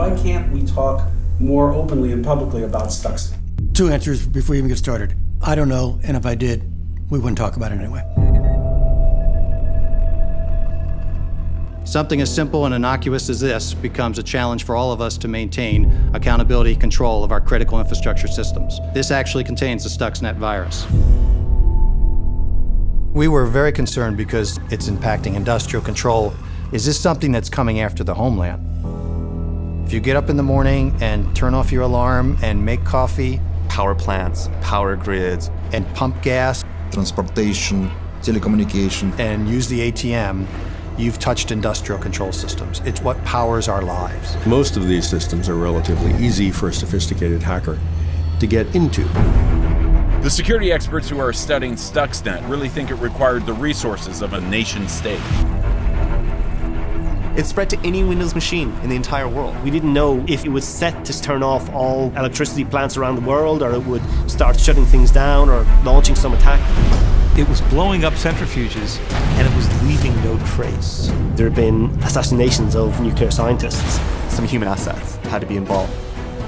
Why can't we talk more openly and publicly about Stuxnet? Two answers before we even get started. I don't know, and if I did, we wouldn't talk about it anyway. Something as simple and innocuous as this becomes a challenge for all of us to maintain accountability control of our critical infrastructure systems. This actually contains the Stuxnet virus. We were very concerned because it's impacting industrial control. Is this something that's coming after the homeland? If you get up in the morning and turn off your alarm and make coffee, power plants, power grids, and pump gas, transportation, telecommunication, and use the ATM, you've touched industrial control systems. It's what powers our lives. Most of these systems are relatively easy for a sophisticated hacker to get into. The security experts who are studying Stuxnet really think it required the resources of a nation state. It spread to any Windows machine in the entire world. We didn't know if it was set to turn off all electricity plants around the world or it would start shutting things down or launching some attack. It was blowing up centrifuges and it was leaving no trace. There have been assassinations of nuclear scientists. Some human assets had to be involved.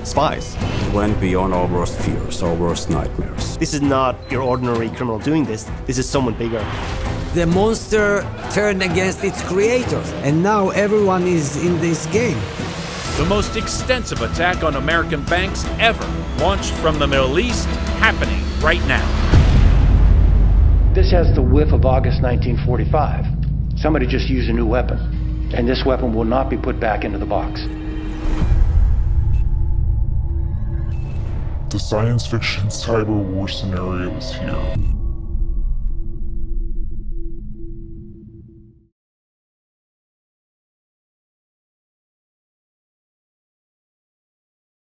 Spies. It went beyond our worst fears, our worst nightmares. This is not your ordinary criminal doing this. This is someone bigger. The monster turned against its creators, and now everyone is in this game. The most extensive attack on American banks ever, launched from the Middle East, happening right now. This has the whiff of August 1945. Somebody just used a new weapon, and this weapon will not be put back into the box. The science fiction cyber war scenario is here.